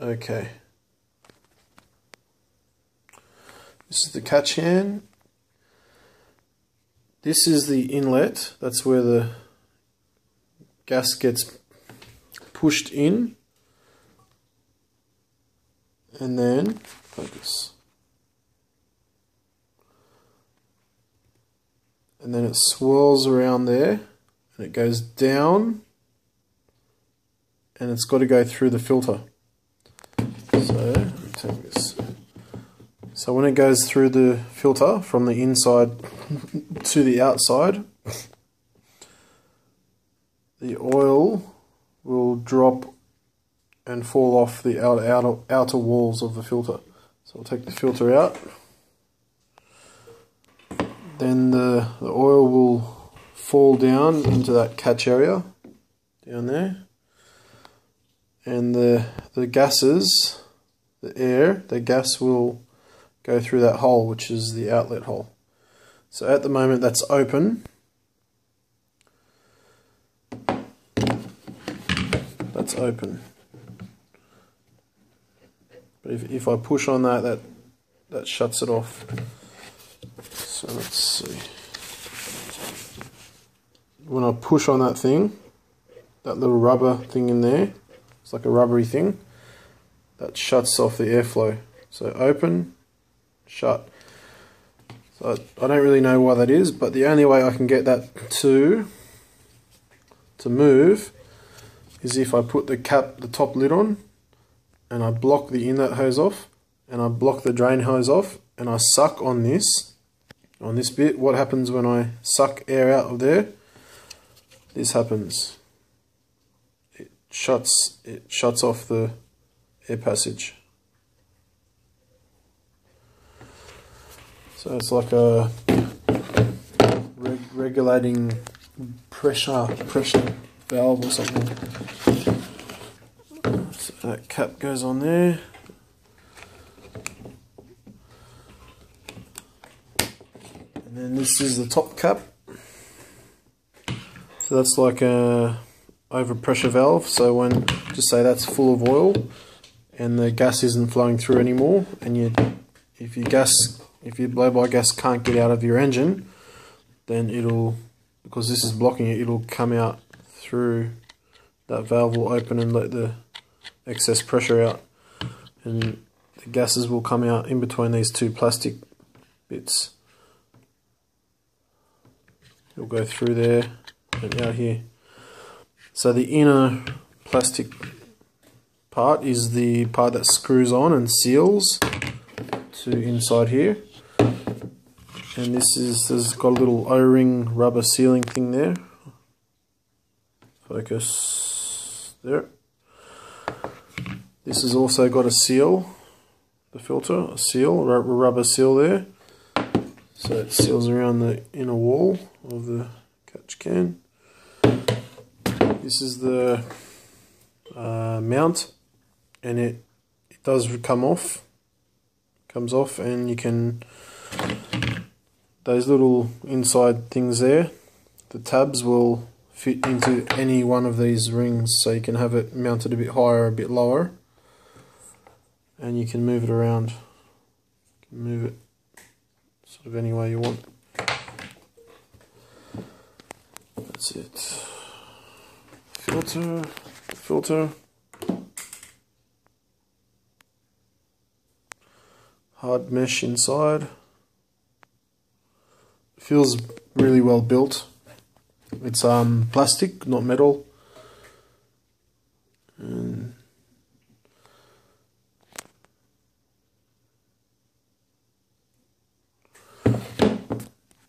Okay. This is the catch can. This is the inlet. That's where the gas gets pushed in. And then, focus. And then it swirls around there and it goes down and it's got to go through the filter. This. So when it goes through the filter from the inside to the outside, the oil will drop and fall off the outer, outer, outer walls of the filter. So I'll take the filter out. Then the, the oil will fall down into that catch area down there. And the, the gases, the air, the gas will go through that hole, which is the outlet hole. So at the moment that's open. That's open. But if, if I push on that, that that shuts it off. So let's see. When I push on that thing, that little rubber thing in there, it's like a rubbery thing, that shuts off the airflow. So open, shut. So I don't really know why that is, but the only way I can get that to to move is if I put the cap, the top lid on, and I block the inlet hose off, and I block the drain hose off, and I suck on this, on this bit. What happens when I suck air out of there? This happens. It shuts. It shuts off the air passage. So it's like a reg regulating pressure pressure valve or something. So that cap goes on there. And then this is the top cap. So that's like a overpressure valve. So when just say that's full of oil and the gas isn't flowing through anymore and you if your gas if your blow by gas can't get out of your engine then it'll because this is blocking it it'll come out through that valve will open and let the excess pressure out. And the gases will come out in between these two plastic bits. It'll go through there and out here. So the inner plastic part is the part that screws on and seals to inside here. And this is this got a little o-ring rubber sealing thing there. Focus there. This has also got a seal the filter a seal a rubber seal there. So it seals around the inner wall of the catch can. This is the uh, mount and it it does come off comes off and you can those little inside things there the tabs will fit into any one of these rings so you can have it mounted a bit higher a bit lower and you can move it around. Move it sort of any way you want. That's it. Filter filter hard mesh inside. Feels really well built. It's um, plastic, not metal.